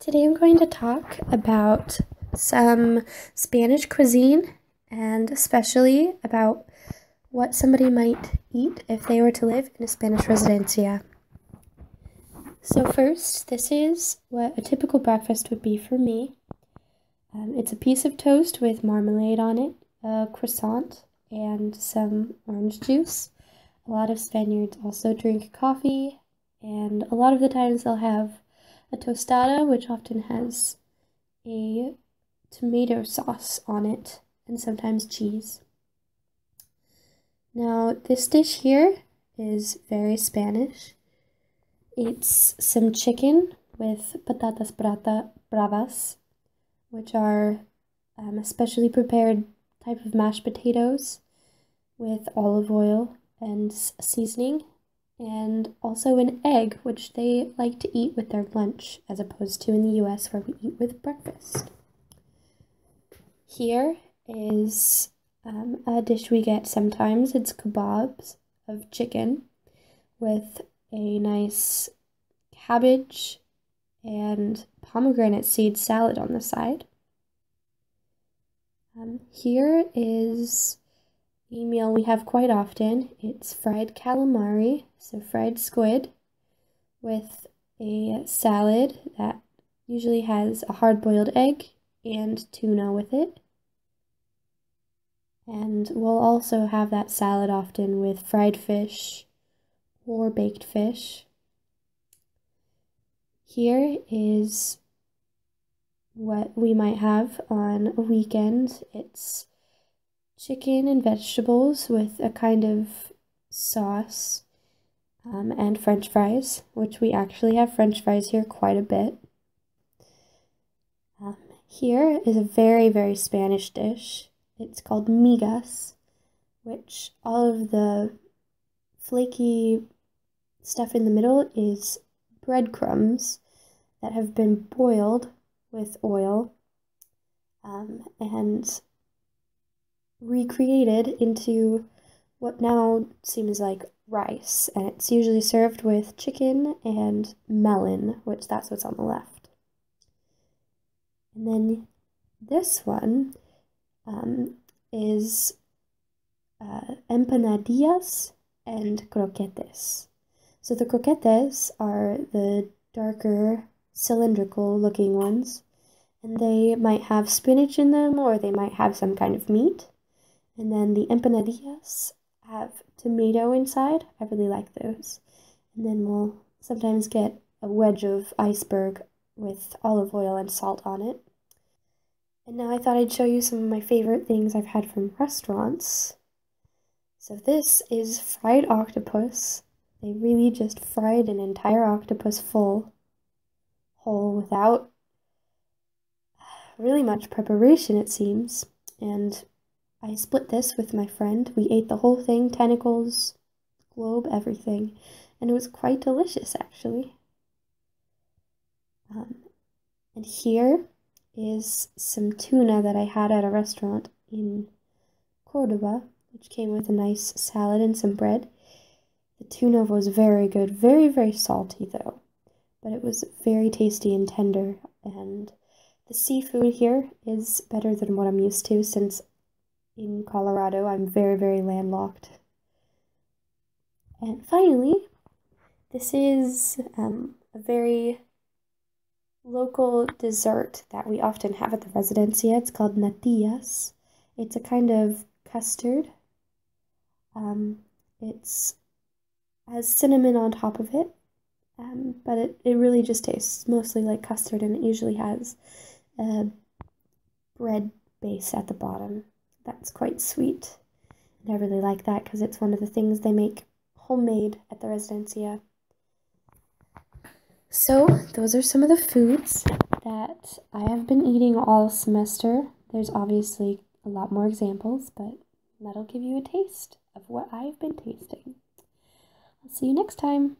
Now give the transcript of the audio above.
Today I'm going to talk about some Spanish cuisine and especially about what somebody might eat if they were to live in a Spanish residencia. So first, this is what a typical breakfast would be for me. Um, it's a piece of toast with marmalade on it, a croissant, and some orange juice. A lot of Spaniards also drink coffee, and a lot of the times they'll have a tostada, which often has a tomato sauce on it and sometimes cheese. Now, this dish here is very Spanish. It's some chicken with patatas brata, bravas, which are um, a specially prepared type of mashed potatoes with olive oil and seasoning and also an egg, which they like to eat with their lunch, as opposed to in the US where we eat with breakfast. Here is um, a dish we get sometimes. It's kebabs of chicken with a nice cabbage and pomegranate seed salad on the side. Um, here is meal we have quite often. It's fried calamari, so fried squid, with a salad that usually has a hard boiled egg and tuna with it. And we'll also have that salad often with fried fish or baked fish. Here is what we might have on a weekend. It's chicken and vegetables with a kind of sauce um, and french fries, which we actually have french fries here quite a bit. Um, here is a very, very Spanish dish. It's called migas, which all of the flaky stuff in the middle is breadcrumbs that have been boiled with oil um, and recreated into what now seems like rice, and it's usually served with chicken and melon, which that's what's on the left. And then this one um, is uh, empanadillas and croquetes. So the croquetes are the darker cylindrical looking ones, and they might have spinach in them or they might have some kind of meat. And then the empanadillas have tomato inside. I really like those. And then we'll sometimes get a wedge of iceberg with olive oil and salt on it. And now I thought I'd show you some of my favorite things I've had from restaurants. So this is fried octopus. They really just fried an entire octopus full, whole, without really much preparation, it seems. And I split this with my friend. We ate the whole thing, tentacles, globe, everything, and it was quite delicious actually. Um, and here is some tuna that I had at a restaurant in Cordoba, which came with a nice salad and some bread. The tuna was very good, very, very salty though, but it was very tasty and tender. And the seafood here is better than what I'm used to since in Colorado. I'm very, very landlocked. And finally, this is um, a very local dessert that we often have at the residencia. It's called natillas. It's a kind of custard. Um, it's has cinnamon on top of it, um, but it, it really just tastes mostly like custard and it usually has a bread base at the bottom that's quite sweet. And I really like that because it's one of the things they make homemade at the Residencia. So, those are some of the foods that I have been eating all semester. There's obviously a lot more examples, but that'll give you a taste of what I've been tasting. I'll see you next time.